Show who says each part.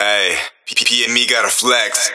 Speaker 1: Hey, PP and me gotta flex.